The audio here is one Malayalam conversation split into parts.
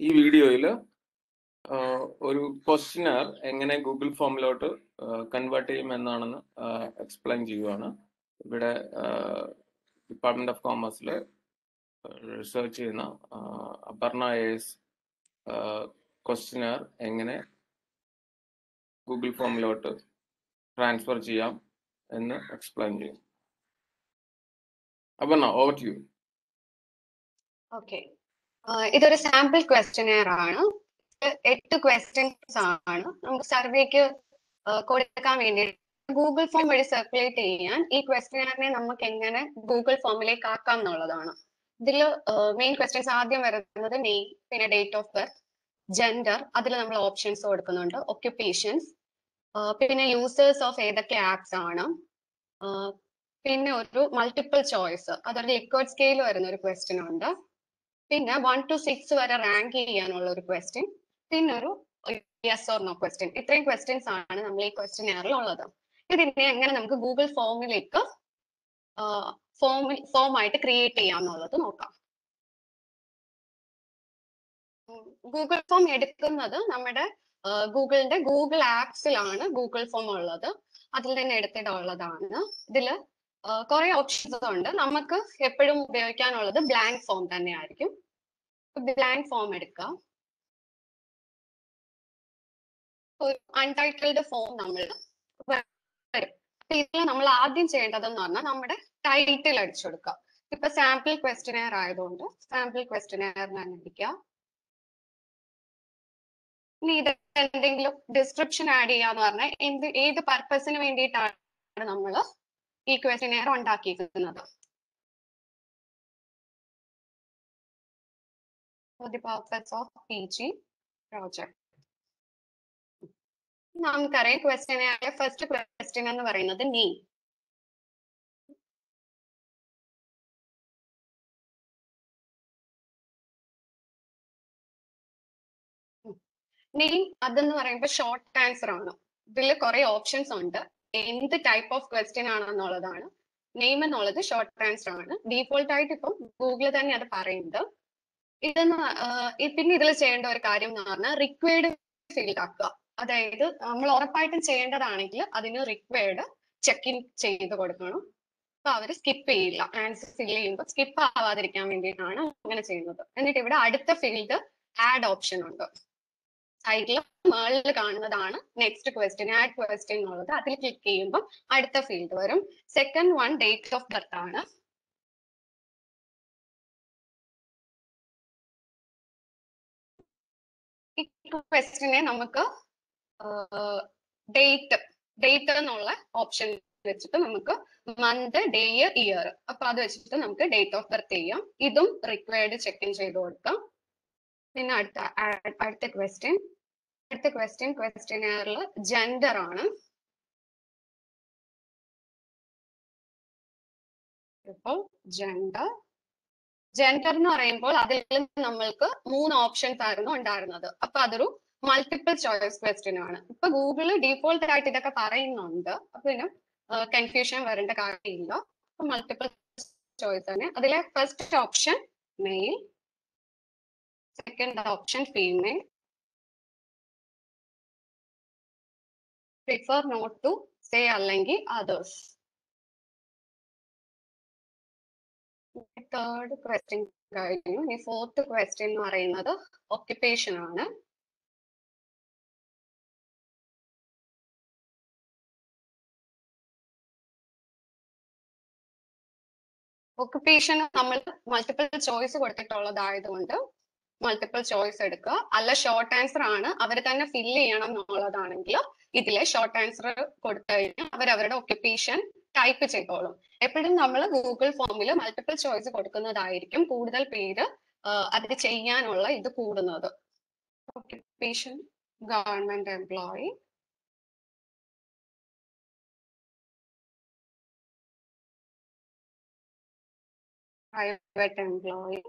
ഈ വീഡിയോയിൽ ഒരു ക്വസ്റ്റിനർ എങ്ങനെ ഗൂഗിൾ ഫോമിലോട്ട് കൺവേർട്ട് ചെയ്യും എന്നാണെന്ന് എക്സ്പ്ലെയിൻ ചെയ്യുവാണ്. ഇവിടെ ഡിപ്പാർട്ട്മെന്റ് ഓഫ് കോമേഴ്സിൽ റിസർച്ച് ചെയ്യുന്ന അപർണ എസ് ക്വസ്റ്റിനർ എങ്ങനെ ഗൂഗിൾ ഫോമിലോട്ട് ട്രാൻസ്ഫർ ചെയ്യാം എന്ന് എക്സ്പ്ലെയിൻ ചെയ്യും. Aparna over to you okay ഇതൊരു സാമ്പിൾ ക്വസ്റ്റനെയർ ആണ്. എട്ട് ക്വസ്റ്റ്യൻസ് ആണ്. നമുക്ക് സർവേക്ക് കൊടുക്കാൻ വേണ്ടി ഗൂഗിൾ ഫോം വഴി സർക്കുലേറ്റ് ചെയ്യാൻ ഈ ക്വസ്റ്റ്യനെയറിനെ നമുക്ക് എങ്ങനെ ഗൂഗിൾ ഫോമിലേക്ക് ആക്കാം എന്നുള്ളതാണ്. ഇതിൽ മെയിൻ ക്വസ്റ്റ്യൻസ് ആദ്യം വരുന്നത് നെയിം പിന്നെ ഡേറ്റ് ഓഫ് ബർത്ത് ജെൻഡർ അതിൽ നമ്മൾ ഓപ്ഷൻസ് കൊടുക്കുന്നുണ്ട്. ഒക്യുപ്പേഷൻസ് പിന്നെ യൂസേഴ്സ് ഓഫ് ഏതൊക്കെ ആപ്സ് ആണ്. പിന്നെ ഒരു മൾട്ടിപ്പിൾ ചോയ്സ് അതൊരു ലിക്വേഡ് സ്കെയിൽ വരുന്ന ഒരു ക്വസ്റ്റ്യൻ ഉണ്ട്. പിന്നെ വൺ ടു സിക്സ് വരെ റാങ്ക് ചെയ്യാനുള്ള ഒരു ക്വസ്റ്റ്യൻ പിന്നെ ഒരു യെസ് ഓർ നോ ക്വസ്റ്റ്യൻ ഇത്രയും ക്വസ്റ്റ്യൻസ് ആണ് നമ്മൾ ഈ ക്വസ്റ്റ്യൻ ക്വസ്റ്റ്യനെയറിൽ ഉള്ളത്. ഇതിനെ എങ്ങനെ നമുക്ക് ഗൂഗിൾ ഫോമിലേക്ക് ഫോമിൽ ഫോം ആയിട്ട് ക്രിയേറ്റ് ചെയ്യാന്നുള്ളത് നോക്കാം. ഗൂഗിൾ ഫോം എടുക്കുന്നത് നമ്മുടെ ഗൂഗിളിന്റെ ഗൂഗിൾ ആപ്സിലാണ് ഗൂഗിൾ ഫോം ഉള്ളത്. അതിൽ തന്നെ എടുത്തിട്ടുള്ളതാണ്. ഇതിൽ കുറെ ഓപ്ഷൻസ് ഉണ്ട്. നമുക്ക് എപ്പോഴും ഉപയോഗിക്കാനുള്ളത് ബ്ലാങ്ക് ഫോം തന്നെ തന്നെയായിരിക്കും ബ്ലാങ്ക് ഫോം എടുക്കാം. ഒരു അൺടൈറ്റിൽഡ് ഫോം നമ്മൾ ഇതിൽ നമ്മൾ ആദ്യം ചെയ്യേണ്ടതെന്ന് പറഞ്ഞാൽ നമ്മുടെ ടൈറ്റിൽ അടിച്ചു കൊടുക്കുക ഇപ്പൊ സാമ്പിൾ ക്വസ്റ്റിനെയർ ആയതുകൊണ്ട് സാമ്പിൾ ക്വസ്റ്റനെയർ തന്നെ ഇനി ഇത് എന്തെങ്കിലും ഡിസ്ക്രിപ്ഷൻ ആഡ് ചെയ്യാന്ന് പറഞ്ഞാൽ എന്ത് ഏത് പർപ്പസിന് വേണ്ടിയിട്ടാണ് നമ്മൾ ഈ ക്വസ്റ്റനെയർ ഉണ്ടാക്കിയിരിക്കുന്നത്. നമുക്കറിയാം ക്വസ്റ്റ്യൻ ഫസ്റ്റ് ക്വസ്റ്റ്യൻ എന്ന് പറയുന്നത് നെയിം നെയിം അതെന്ന് പറയുമ്പോൾ ഷോർട്ട് ആൻസർ ആണ്. ഇതിൽ കുറെ ഓപ്ഷൻസ് ഉണ്ട്. എന്ത് ടൈപ്പ് ഓഫ് ക്വസ്റ്റ്യൻ ആണെന്നുള്ളതാണ്. നെയിം എന്നുള്ളത് ഷോർട്ട് ആൻസർ ആണ്. ഡീഫോൾട്ട് ആയിട്ട് ഇപ്പം ഗൂഗിളിൽ തന്നെ അത് പറയുന്നത്. ഇതെന്ന് പിന്നെ ഇതിൽ ചെയ്യേണ്ട ഒരു കാര്യം എന്ന് പറഞ്ഞാൽ റിക്വയർഡ് ഫീൽഡ് ആക്കുക. അതായത് നമ്മൾ ഉറപ്പായിട്ടും ചെയ്യേണ്ടതാണെങ്കിൽ അതിന് റിക്വയർഡ് ചെക്ക് ഇൻ ചെയ്ത് കൊടുക്കണം. അപ്പൊ അവർ സ്കിപ്പ് ചെയ്യില്ല. ആൻസർ ഫിൽ ചെയ്യുമ്പോൾ സ്കിപ്പ് ആവാതിരിക്കാൻ വേണ്ടിയിട്ടാണ് അങ്ങനെ ചെയ്യുന്നത്. എന്നിട്ട് ഇവിടെ അടുത്ത ഫീൽഡ് ആഡ് ഓപ്ഷൻ ഉണ്ട്. സൈഡിൽ മേളിൽ കാണുന്നതാണ് നെക്സ്റ്റ് ക്വസ്റ്റ്യൻ ആഡ് ക്വസ്റ്റ്യൻ എന്നുള്ളത്. അതിൽ ക്ലിക്ക് ചെയ്യുമ്പോൾ അടുത്ത ഫീൽഡ് വരും. Second one date of birth ആണ്. ഈ നമുക്ക് ഡേറ്റ് ഡേറ്റ് എന്നുള്ള ഓപ്ഷൻ വെച്ചിട്ട് നമുക്ക് മന്ത് ഡേ ഇയർ അപ്പൊ അത് വെച്ചിട്ട് നമുക്ക് ഡേറ്റ് ഓഫ് ബർത്ത് ചെയ്യാം. ഇതും റിക്വയർഡ് ചെക്ക് ഇൻ ചെയ്ത് കൊടുക്കാം. പിന്നെ അടുത്ത അടുത്ത ക്വസ്റ്റ്യൻ അടുത്ത ക്വസ്റ്റ്യൻ ക്വസ്റ്റ്യനറിൽ ജെൻഡർ ആണ്. ഇപ്പോൾ ജെൻഡർ ജെൻഡർ എന്ന് പറയുമ്പോൾ അതിൽ നമ്മൾക്ക് മൂന്ന് ഓപ്ഷൻസ് ആയിരുന്നു ഉണ്ടായിരുന്നത്. അപ്പൊ അതൊരു മൾട്ടിപ്പിൾ ചോയ്സ് ക്വസ്റ്റ്യൻ ആണ്. ഇപ്പൊ ഗൂഗിൾ ഡീഫോൾട്ട് ആയിട്ട് ഇതൊക്കെ പറയുന്നുണ്ട്. അപ്പൊ കൺഫ്യൂഷൻ വരേണ്ട കാര്യമില്ല. മൾട്ടിപ്പിൾ ചോയ്സ് തന്നെ അതിലെ first option male second option female. Prefer not to say അല്ലെങ്കിൽ others. തേർഡ് ക്വസ്റ്റ്യൻ കഴിഞ്ഞു ഇനി ഫോർത്ത് ക്വസ്റ്റ്യൻ എന്ന് പറയുന്നത് ഒക്യുപ്പേഷൻ ആണ് ഓക്യുപ്പേഷൻ നമ്മൾ മൾട്ടിപ്പിൾ ചോയ്സ് കൊടുത്തിട്ടുള്ളതായതുകൊണ്ട് മൾട്ടിപ്പിൾ ചോയ്സ് എടുക്കുക. അല്ല ഷോർട്ട് ആൻസർ ആണ്. അവർ തന്നെ ഫില്ല് ചെയ്യണം എന്നുള്ളതാണെങ്കിൽ ഇതിലെ ഷോർട്ട് ആൻസർ കൊടുത്തു കഴിഞ്ഞാൽ അവർ അവരുടെ ഒക്യുപ്പേഷൻ ടൈപ്പ് ചെയ്തോളും. എപ്പോഴും നമ്മൾ ഗൂഗിൾ ഫോമിൽ മൾട്ടിപ്പിൾ ചോയ്സ് കൊടുക്കുന്നതായിരിക്കും കൂടുതൽ പേര് അത് ചെയ്യാനുള്ള ഇത് കൂടുന്നത്. Occupation government employee private employee.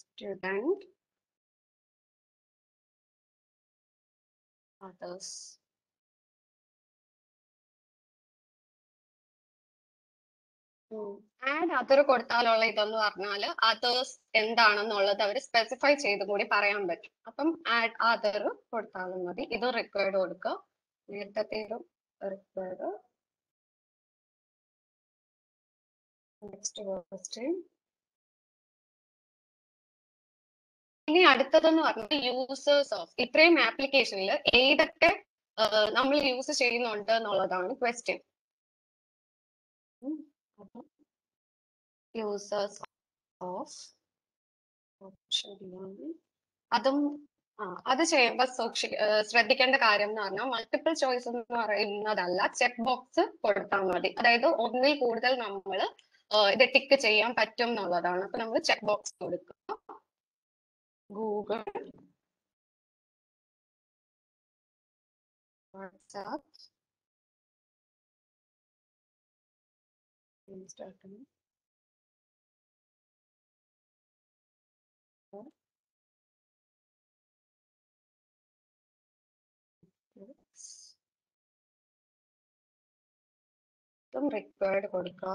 Student others add other കൊടുത്താലുള്ള ഇതെന്ന് പറഞ്ഞാൽ അതേഴ്സ് എന്താണെന്നുള്ളത് അവർ സ്പെസിഫൈ ചെയ്ത് കൂടി പറയാൻ പറ്റും. അപ്പം ആഡ് അതർ കൊടുത്താലും മതി. ഇത് റിക്വയർഡ് കൊടുക്കുക. നേരത്തെ റിക്വയർഡ് നെക്സ്റ്റ് ക്വസ്റ്റ്യൻ ഇനി അടുത്തതെന്ന് പറഞ്ഞാൽ യൂസേഴ്സ് ഓഫ് ഇത്രയും ആപ്ലിക്കേഷനിൽ ഏതൊക്കെ നമ്മൾ യൂസ് ചെയ്യുന്നുണ്ട് എന്നുള്ളതാണ് ക്വസ്റ്റ്യൻ യൂസേഴ്സ് ഓഫ് അതും അത് ചെയ്യുമ്പോൾ സൂക്ഷി ശ്രദ്ധിക്കേണ്ട കാര്യം എന്ന് പറഞ്ഞാൽ മൾട്ടിപ്പിൾ ചോയ്സ് എന്ന് പറയുന്നതല്ല ചെക്ക് ബോക്സ് കൊടുത്താൽ മതി. അതായത് ഒന്നിൽ കൂടുതൽ നമ്മൾ ഇത് ടിക്ക് ചെയ്യാൻ പറ്റും എന്നുള്ളതാണ്. അപ്പൊ നമ്മൾ ചെക്ക് ബോക്സ് കൊടുക്കുക. ഗൂഗിൾ വാട്സാപ്പ് ഇൻസ്റ്റാഗ്രാം ഇതും റിക്വയർഡ് കൊടുക്കുക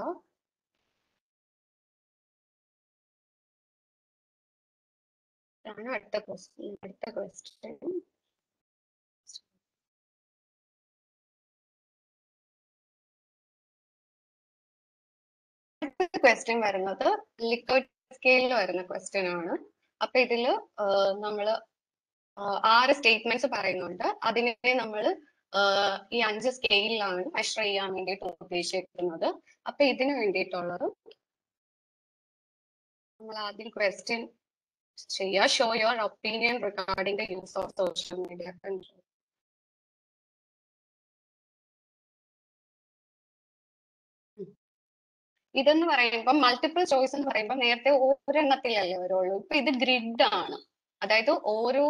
ഇതാണ് അടുത്ത ക്വസ്റ്റ്യൻ അടുത്ത ക്വസ്റ്റ്യൻ അടുത്ത ക്വസ്റ്റ്യൻ വരുന്നത് ലിക്വിഡ് സ്കെയിലിൽ വരുന്ന ക്വസ്റ്റ്യൻ ആണ്. അപ്പൊ ഇതിൽ നമ്മൾ ആറ് സ്റ്റേറ്റ്മെന്റ്സ് പറയുന്നുണ്ട്. അതിനെ നമ്മൾ ഈ അഞ്ച് സ്കെയിലാണ് മെഷർ ചെയ്യാൻ വേണ്ടിയിട്ട് ഉദ്ദേശിക്കുന്നത്. അപ്പൊ ഇതിനു വേണ്ടിയിട്ടുള്ളത് നമ്മൾ ആദ്യം ക്വസ്റ്റ്യൻ ചെയ്യുക show your opinion regarding the use of social media control ഇതെന്ന് പറയുമ്പോൾ മൾട്ടിപ്പിൾ ചോയ്സ് എന്ന് പറയുമ്പോൾ നേരത്തെ ഒരെണ്ണത്തിലല്ലേ വരുള്ളൂ. ഇപ്പൊ ഇത് ഗ്രിഡ് ആണ്. അതായത് ഓരോ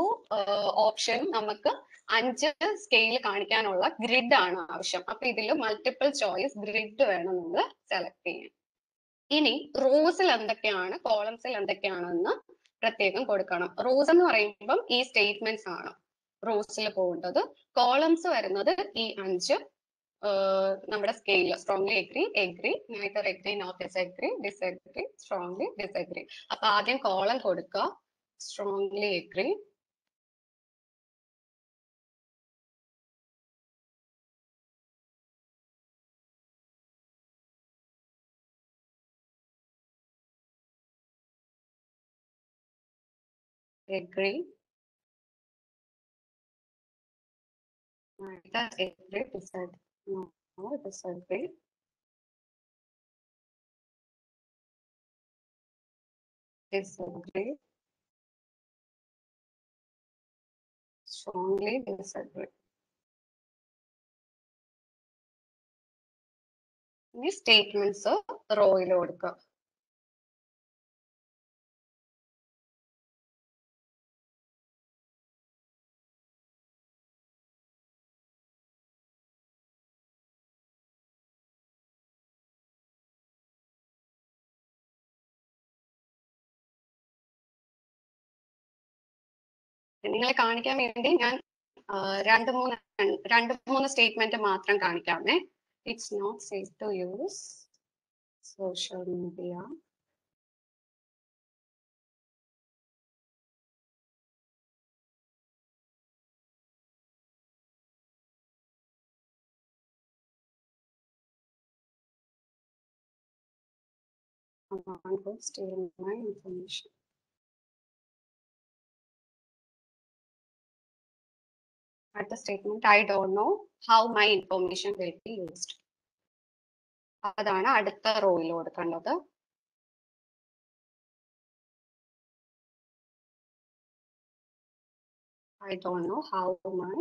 ഓപ്ഷനും നമുക്ക് അഞ്ച് സ്കെയിൽ കാണിക്കാനുള്ള ഗ്രിഡ് ആണ് ആവശ്യം. അപ്പൊ ഇതിൽ മൾട്ടിപ്പിൾ ചോയ്സ് ഗ്രിഡ് വേണം നമ്മൾ സെലക്ട് ചെയ്യാൻ. ഇനി റോസിൽ എന്തൊക്കെയാണ് കോളംസിൽ എന്തൊക്കെയാണെന്ന് പ്രത്യേകം കൊടുക്കണം. റോസ് എന്ന് പറയുമ്പം ഈ സ്റ്റേറ്റ്മെന്റ്സ് ആണ് റോസിൽ പോകേണ്ടത്. കോളംസ് വരുന്നത് ഈ അഞ്ച് നമ്മുടെ scale strongly agree agree neither agree not disagree disagree strongly disagree അപ്പൊ ആദ്യം കോളം കൊടുക്കുക. Strongly agree agree. Neither agree, disagree. No, no, disagree. Disagree. Strongly disagree. ഇനി സ്റ്റേറ്റ്മെന്റ്സ് റോയിൽ കൊടുക്കുക നിങ്ങളെ കാണിക്കാൻ വേണ്ടി ഞാൻ രണ്ട് മൂന്ന് രണ്ട് മൂന്ന് സ്റ്റേറ്റ്മെന്റ് മാത്രം കാണിക്കാമേ it's not safe to use social media Someone who steal my information. At the statement I don't know how my information will be used. അതാണ് അടുത്ത റോയിൽ കൊടുക്കേണ്ടത് I don't know how my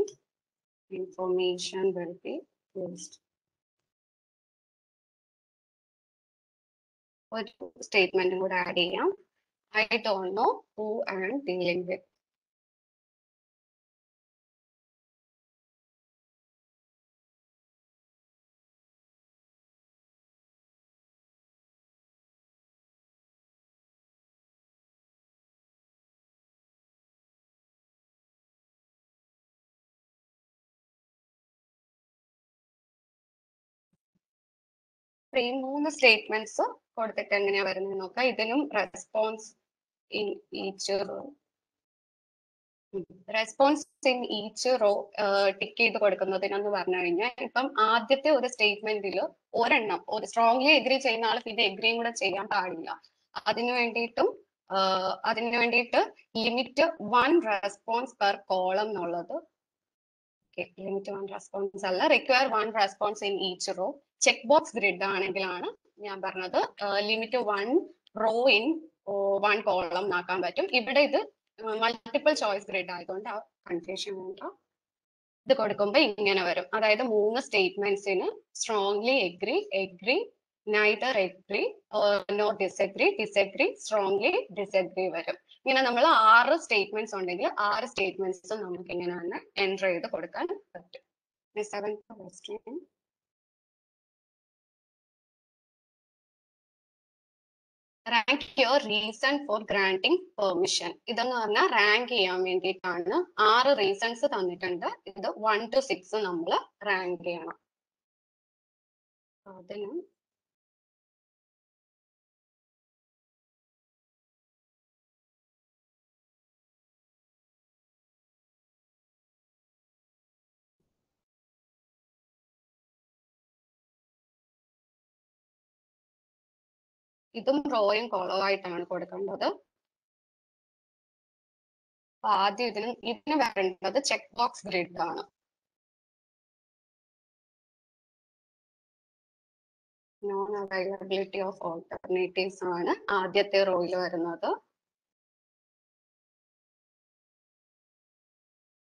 information will be used. ഒരു സ്റ്റേറ്റ്മെന്റും കൂടെ ആഡ് ചെയ്യാം I don't know who and dealing with ഈ മൂന്ന് സ്റ്റേറ്റ്മെന്റ്സ് കൊടുത്തിട്ട് എങ്ങനെയാ വരുന്നത് നോക്കാം. ഇതിനും response in each row response in each row tick ചെയ്ത് കൊടുക്കുന്നതിനെന്ന് പറഞ്ഞു കഴിഞ്ഞാൽ ഇപ്പം ആദ്യത്തെ ഒരു സ്റ്റേറ്റ്മെന്റിൽ ഒരെണ്ണം ഒരു സ്ട്രോങ്ലി എഗ്രി ചെയ്യുന്ന ആൾ പിന്നെ എഗ്രിയും കൂടെ ചെയ്യാൻ പാടില്ല. അതിനു വേണ്ടിയിട്ടും അതിനു വേണ്ടിയിട്ട് limit one response per column എന്നുള്ളത്. ലിമിറ്റ് വൺ റെസ്പോൺസ് അല്ല require one response in each row check box grid ആണെങ്കിലാണ് ഞാൻ പറഞ്ഞത് limit one row in one column ആക്കാൻ പറ്റും. ഇവിടെ ഇത് മൾട്ടിപ്പിൾ ചോയ്സ് ഗ്രിഡ് ആയതുകൊണ്ട് ആ കൺഫ്യൂഷൻ ഇത് കൊടുക്കുമ്പോൾ ഇങ്ങനെ വരും. അതായത് മൂന്ന് സ്റ്റേറ്റ്മെന്റ്സിന് strongly agree agree neither agree no disagree disagree strongly disagree വരും. ഇങ്ങനെ നമ്മൾ ആറ് സ്റ്റേറ്റ്മെന്റ്സ് ഉണ്ടെങ്കിൽ ആറ് സ്റ്റേറ്റ്മെന്റ്സ് നമുക്ക് ഇങ്ങനെ തന്നെ എൻട്രി ചെയ്ത് കൊടുക്കാൻ പറ്റും. Seven question rank your reason for granting permission ഇതെന്ന് പറഞ്ഞാൽ റാങ്ക് ചെയ്യാൻ വേണ്ടിയിട്ടാണ് ആറ് റീസൺസ് തന്നിട്ടുണ്ട്. ഇത് വൺ ടു സിക്സ് നമ്മൾ റാങ്ക് ചെയ്യണം. അതിന് ഇതും റോയും കോളോ ആയിട്ടാണ് കൊടുക്കേണ്ടത്. ആദ്യം ഇതിന് ഇതിന് വേണ്ടത് ചെക്ക് ബോക്സ് ഗ്രിഡ് ആണ്. നോൺ അവൈലബിലിറ്റി ഓഫ് ഓൾട്ടർനേറ്റീവ്സ് ആണ് ആദ്യത്തെ റോയിൽ വരുന്നത്.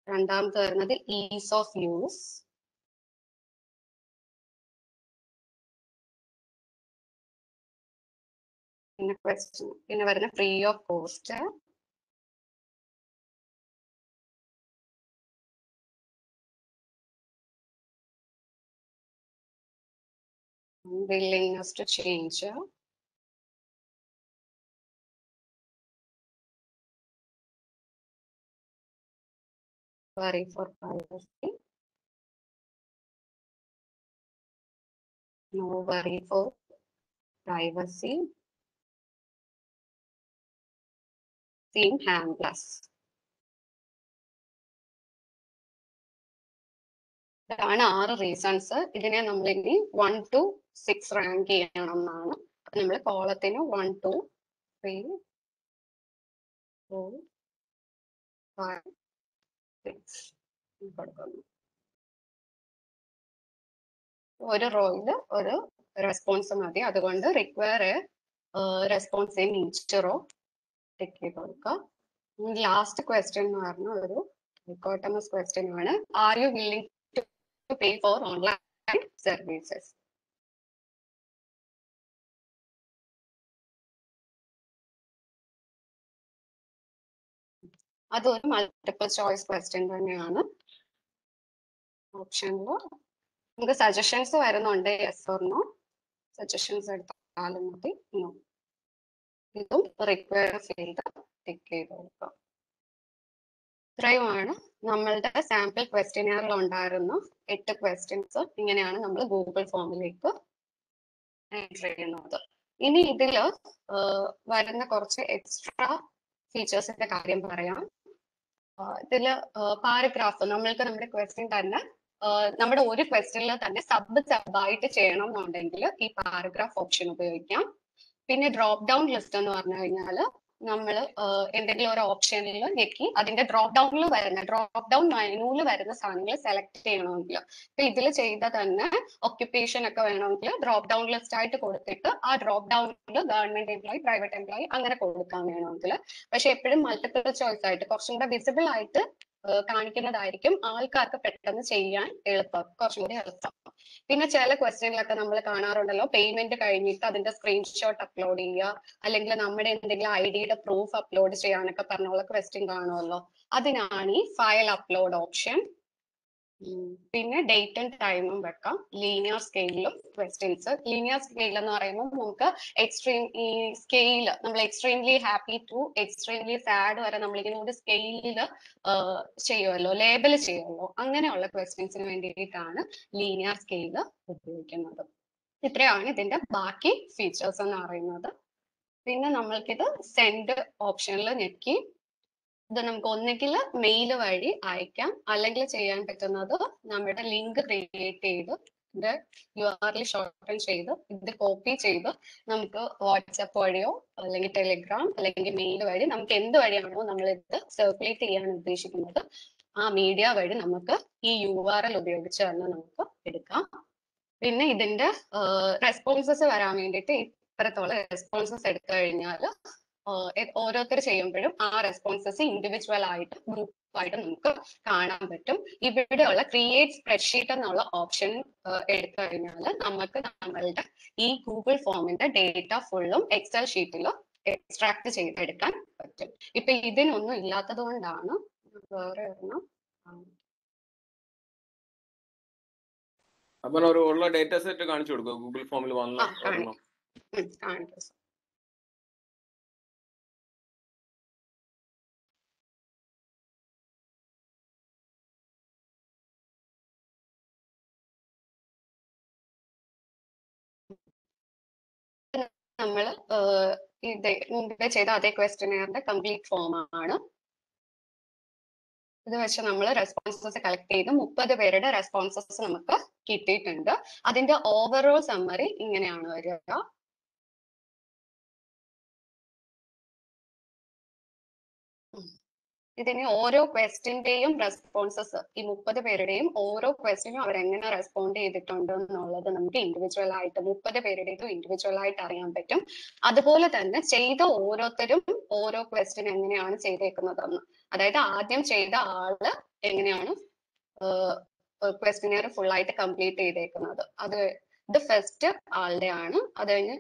രണ്ടാമത് വരുന്നത് ഈസ് ഓഫ് യൂസ് പിന്നെ ക്വസ്റ്റ്യൻ പിന്നെ വരുന്ന free of cost willingness to change worry for privacy no worry for privacy Seem harmless ഇതാണ് ആറ് റീസൺസ് ഇതിനെ നമ്മൾ ഇനി വൺ ടു സിക്സ് റാങ്ക് ചെയ്യണം എന്നാണ് നമ്മൾ കോളത്തിന് one two three four five six കൊടുക്കുന്നു. ഒരു റോയിൽ ഒരു റെസ്പോൺസ് മതി. അതുകൊണ്ട് require response in each row tick ചെയ്ത് കൊടുക്കുക ലാസ്റ്റ് ക്വസ്റ്റ്യൻ എന്ന് പറഞ്ഞ ഒരു ഇക്കോട്ടമസ് ക്വസ്റ്റ്യൻ ആണ്. Are you willing to pay for online services അതൊരു മൾട്ടിപ്പിൾ ചോയ്സ് ക്വസ്റ്റ്യൻ തന്നെയാണ്. ഓപ്ഷനിൽ നമുക്ക് സജഷൻസ് വരുന്നുണ്ട് യെസ് നോ സജഷൻസ് എടുത്താലും മതി. നോ ഇതും റിക്വയർഡ് ഫീൽഡ് ടിക്ക് ചെയ്ത് കൊടുക്കാം ഇത്രയുമാണ് നമ്മളുടെ സാമ്പിൾ ക്വസ്റ്റ്യനറിൽ ഉണ്ടായിരുന്ന എട്ട് ക്വസ്റ്റ്യൻസ് ഇങ്ങനെയാണ് നമ്മൾ ഗൂഗിൾ ഫോമിലേക്ക് എൻട്രി ചെയ്യുന്നത്. ഇനി ഇതിൽ വരുന്ന കുറച്ച് എക്സ്ട്രാ ഫീച്ചേഴ്സിന്റെ കാര്യം പറയാം. ഇതിൽ പാരഗ്രാഫ് നമ്മൾക്ക് നമ്മുടെ ക്വസ്റ്റ്യൻ തന്നെ നമ്മുടെ ഒരു ക്വസ്റ്റ്യനിൽ തന്നെ സബ് സബായിട്ട് ചെയ്യണം എന്നുണ്ടെങ്കിൽ ഈ പാരഗ്രാഫ് ഓപ്ഷൻ ഉപയോഗിക്കാം. പിന്നെ ഡ്രോപ്പ് ഡൗൺ ലിസ്റ്റ് എന്ന് പറഞ്ഞു കഴിഞ്ഞാൽ നമ്മൾ എന്തെങ്കിലും ഒരു ഓപ്ഷനിൽ ഞെക്കി അതിന്റെ ഡ്രോപ്പ് ഡൗണിൽ വരുന്ന ഡ്രോപ്പ് ഡൗൺ മെനുവിൽ വരുന്ന സാധനങ്ങൾ സെലക്ട് ചെയ്യണമെങ്കിൽ ഇപ്പൊ ഇതിൽ ചെയ്ത തന്നെ ഒക്യുപ്പേഷൻ ഒക്കെ വേണമെങ്കിൽ ഡ്രോപ്പ് ഡൗൺ ലിസ്റ്റ് ആയിട്ട് കൊടുത്തിട്ട് ആ ഡ്രോപ്പ് ഡൗണിൽ ഗവൺമെന്റ് എംപ്ലോയി പ്രൈവറ്റ് എംപ്ലോയി അങ്ങനെ കൊടുക്കാൻ വേണമെങ്കിൽ പക്ഷെ എപ്പോഴും മൾട്ടിപ്പിൾ ചോയ്സ് ആയിട്ട് കുറച്ചും കൂടെ വിസിബിൾ ആയിട്ട് കാണിക്കുന്നതായിരിക്കും ആൾക്കാർക്ക് പെട്ടെന്ന് ചെയ്യാൻ എളുപ്പം കുറച്ചും കൂടി എളുപ്പം. പിന്നെ ചില ക്വസ്റ്റ്യനിലൊക്കെ നമ്മൾ കാണാറുണ്ടല്ലോ. പേയ്മെന്റ് കഴിഞ്ഞിട്ട് അതിന്റെ സ്ക്രീൻഷോട്ട് അപ്ലോഡ് ചെയ്യുക അല്ലെങ്കിൽ നമ്മുടെ എന്തെങ്കിലും ഐ ഡിയുടെ പ്രൂഫ് അപ്ലോഡ് ചെയ്യാനൊക്കെ പറഞ്ഞുള്ള ക്വസ്റ്റ്യൻ കാണുമല്ലോ. അതിനാണ് ഈ ഫയൽ അപ്ലോഡ് ഓപ്ഷൻ പിന്നെ ഡേറ്റും ടൈമും വെക്കാം. ലീനിയർ സ്കെയിലും ക്വസ്റ്റ്യൻസ് ലീനിയർ സ്കെയിൽ എന്ന് പറയുമ്പോൾ നമുക്ക് എക്സ്ട്രീം ഈ സ്കെയിൽ നമ്മൾ extremely happy to extremely sad വരെ നമ്മളിങ്ങനെ ഒരു സ്കെയിലിൽ ചെയ്യുമല്ലോ ലേബൽ ചെയ്യുമല്ലോ അങ്ങനെയുള്ള ക്വസ്റ്റ്യൻസിന് വേണ്ടിയിട്ടാണ് ലീനിയർ സ്കെയിൽ ഉപയോഗിക്കുന്നത്. ഇത്രയാണ് ഇതിന്റെ ബാക്കി ഫീച്ചേഴ്സ് എന്ന് പറയുന്നത്. പിന്നെ നമ്മൾക്കിത് സെൻഡ് ഓപ്ഷനിൽ ഞെക്കി ഇത് നമുക്ക് ഒന്നുകിൽ മെയിൽ വഴി അയക്കാം. അല്ലെങ്കിൽ ചെയ്യാൻ പറ്റുന്നത് നമ്മുടെ ലിങ്ക് ക്രിയേറ്റ് ചെയ്ത് ഇത് യു ആറിൽ ഷോർട്ടൺ ചെയ്ത് ഇത് കോപ്പി ചെയ്ത് നമുക്ക് വാട്സപ്പ് വഴിയോ അല്ലെങ്കിൽ ടെലിഗ്രാം അല്ലെങ്കിൽ മെയിൽ വഴി നമുക്ക് എന്ത് വഴിയാണോ നമ്മൾ ഇത് സർക്കുലേറ്റ് ചെയ്യാൻ ഉദ്ദേശിക്കുന്നത് ആ മീഡിയ വഴി നമുക്ക് ഈ യു ആർ എൽ ഉപയോഗിച്ച് തന്നെ നമുക്ക് എടുക്കാം. പിന്നെ ഇതിന്റെ റെസ്പോൺസസ് വരാൻ വേണ്ടിയിട്ട് ഇത്രത്തോളം റെസ്പോൺസസ് എടുത്തു കഴിഞ്ഞാൽ ഓരോരുത്തർ ചെയ്യുമ്പോഴും ആ റെസ്പോൺസസ് ഇൻഡിവിജ്വൽ ആയിട്ട് ഗ്രൂപ്പ് ആയിട്ട് നമുക്ക് കാണാൻ പറ്റും. ഇവിടെയുള്ള ക്രിയേറ്റ് സ്പ്രെഡ്ഷീറ്റ് എന്നുള്ള ഓപ്ഷൻ എടുത്തു കഴിഞ്ഞാൽ നമുക്ക് നമ്മളുടെ ഈ ഗൂഗിൾ ഫോമിന്റെ ഡേറ്റ ഫുള്ളും എക്സൽ ഷീറ്റിലോ എക്സ്ട്രാക്ട് ചെയ്തെടുക്കാൻ പറ്റും. ഇപ്പൊ ഇതിനൊന്നും ഇല്ലാത്തത് കൊണ്ടാണ് വേറെ ഒരെണ്ണം അപ്പൊ ഒരു ഉള്ള ഡേറ്റ സെറ്റ് കാണിച്ചു കൊടുക്കുക ഗൂഗിൾ ഫോമിൽ വന്നു കാണിക്കാം. നമ്മൾ ഇത് മുമ്പേ ചെയ്ത അതേ ക്വസ്റ്റനെയറിന്റെ കംപ്ലീറ്റ് ഫോം ആണ്. ഇത് വെച്ച് നമ്മൾ റെസ്പോൺസസ് കളക്ട് ചെയ്ത് മുപ്പത് പേരുടെ റെസ്പോൺസസ് നമുക്ക് കിട്ടിയിട്ടുണ്ട്. അതിന്റെ ഓവറോൾ സമ്മറി ഇങ്ങനെയാണ് വരിക. ഇതിന് ഓരോ ക്വസ്റ്റിന്റെയും റെസ്പോൺസസ് ഈ മുപ്പത് പേരുടെയും ഓരോ ക്വസ്റ്റിനും അവരെങ്ങനെ റെസ്പോണ്ട് ചെയ്തിട്ടുണ്ട് എന്നുള്ളത് നമുക്ക് ഇൻഡിവിജ്വൽ ആയിട്ട് മുപ്പത് പേരുടേതും ഇൻഡിവിജ്വൽ ആയിട്ട് അറിയാൻ പറ്റും. അതുപോലെ തന്നെ ചെയ്ത ഓരോരുത്തരും ഓരോ ക്വസ്റ്റ്യൻ എങ്ങനെയാണ് ചെയ്തേക്കുന്നതെന്ന്. അതായത് ആദ്യം ചെയ്ത ആൾ എങ്ങനെയാണ് ക്വസ്റ്റിനെയർ ഫുൾ ആയിട്ട് കംപ്ലീറ്റ് ചെയ്തേക്കുന്നത്. അത് ഇത് ഫസ്റ്റ് ആളുടെ ആണ്. അത് കഴിഞ്ഞ്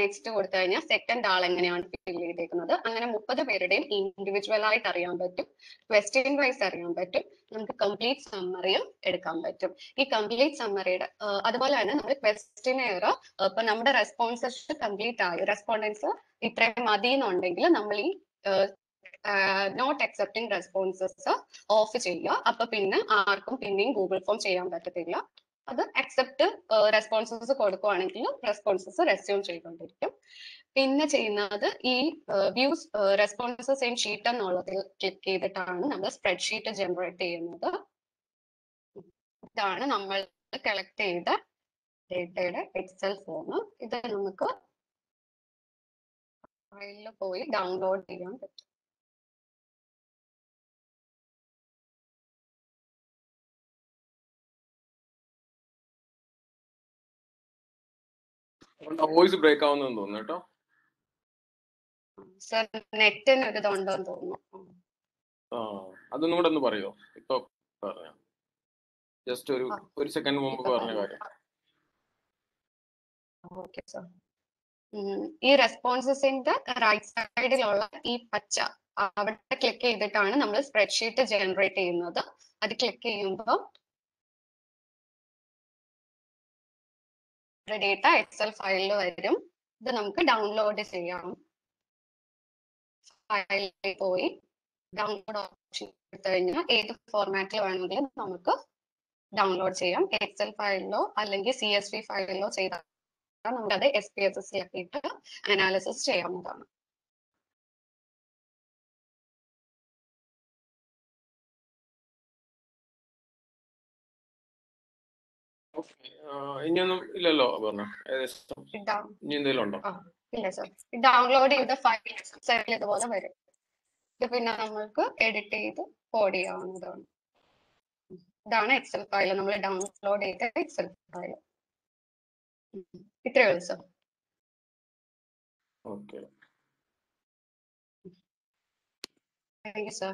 നെക്സ്റ്റ് കൊടുത്തു കഴിഞ്ഞാൽ സെക്കൻഡ് ആൾ എങ്ങനെയാണ് ഫിൽ ചെയ്തേക്കുന്നത്? അങ്ങനെ മുപ്പത് പേരുടെയും ഇൻഡിവിജ്വൽ ആയിട്ട് അറിയാൻ പറ്റും. ക്വസ്റ്റ്യൻ വൈസ് അറിയാൻ പറ്റും. നമുക്ക് കംപ്ലീറ്റ് സമ്മറിയും എടുക്കാൻ പറ്റും. ഈ കംപ്ലീറ്റ് സമ്മറിയുടെ അതുപോലെ തന്നെ നമ്മൾ ക്വസ്റ്റിനെയർ ഇപ്പൊ നമ്മുടെ റെസ്പോൺസസ് കംപ്ലീറ്റ് ആയി? റെസ്പോണ്ടൻസ് ഇത്രയും മതി എന്നുണ്ടെങ്കിൽ നമ്മൾ ഈ നോട്ട് അക്സെപ്റ്റിംഗ് റെസ്പോൺസസ് ഓഫ് ചെയ്യുക. അപ്പൊ പിന്നെ ആർക്കും പിന്നെയും ഗൂഗിൾ ഫോം ചെയ്യാൻ പറ്റത്തില്ല. അത് അക്സെപ്റ്റ് റെസ്പോൺസസ് കൊടുക്കുവാണെങ്കിൽ റെസ്പോൺസസ് റെസ്യൂം ചെയ്തുകൊണ്ടിരിക്കും. പിന്നെ ചെയ്യുന്നത് ഈ വ്യൂസ് റെസ്പോൺസസ് ഇൻ ഷീറ്റ് എന്നുള്ളതിൽ ക്ലിക്ക് ചെയ്തിട്ടാണ് നമ്മൾ സ്പ്രെഡ്ഷീറ്റ് ജനറേറ്റ് ചെയ്യുന്നത്. ഇതാണ് നമ്മൾ കളക്ട് ചെയ്ത ഡേറ്റയുടെ എക്സൽ ഫോം ഇത് നമുക്ക് ഫയലിൽ പോയി ഡൗൺലോഡ് ചെയ്യാൻ പറ്റും. വോയിസ് ബ്രേക്ക് ആവുന്നെന്ന് തോന്നുന്നു കേട്ടോ. സർ നെറ്റിന് ഒരു ഇതുണ്ടോന്ന് തോന്നുന്നു. ആ അതൊന്നും കൂടെ ഒന്ന് പറയോ? ഇപ്പൊ പറഞ്ഞ ജസ്റ്റ് ഒരു ഒരു സെക്കൻഡ് മുമ്പ് പറഞ്ഞ. കാര്യം. ഓക്കെ സർ ഈ റെസ്പോൺസസിന്റെ റൈറ്റ് സൈഡിലുള്ള ഈ പച്ച അവിടെ ക്ലിക്ക് ചെയ്തിട്ടാണ് നമ്മൾ സ്പ്രെഡ്ഷീറ്റ് ജനറേറ്റ് ചെയ്യുന്നത്. അത് ക്ലിക്ക് ചെയ്യുമ്പോൾ ഡേറ്റ എക്സൽ ഫയലിൽ വരും. ഇത് നമുക്ക് ഡൗൺലോഡ് ചെയ്യാം. ഫയലിൽ പോയി ഡൗൺലോഡ് ഓപ്ഷൻ എടുത്തു കഴിഞ്ഞാൽ ഏത് ഫോർമാറ്റിൽ വേണമെങ്കിലും നമുക്ക് ഡൗൺലോഡ് ചെയ്യാം. എക്സൽ ഫയലിലോ അല്ലെങ്കിൽ സി എസ് വി ഫയലിലോ ചെയ്താൽ നമുക്കത് എസ് പി എസ് എസ് ആക്കിയിട്ട് അനാലിസിസ് ചെയ്യാവുന്നതാണ്. ഇനിയൊന്നും ഇല്ലല്ലോ പറഞ്ഞ ഏകദേശം ഇതാ- ഇനി എന്തെങ്കിലും ഉണ്ടോ? ആ, ഇല്ല സർ ഡൗൺലോഡ് ചെയ്ത ഫയൽ എക്സലിൽ ഇതുപോലെ വരും. ഇത് പിന്നെ നമ്മൾക്ക് എഡിറ്റ് ചെയ്ത് കോഡ് ചെയ്യാവുന്നതാണ്. ഇതാണ് എക്സൽ ഫയൽ നമ്മൾ ഡൗൺലോഡ് ചെയ്ത എക്സൽ ഫയൽ ഇത്രയേ ഉള്ളൂ sir okay. Thank you sir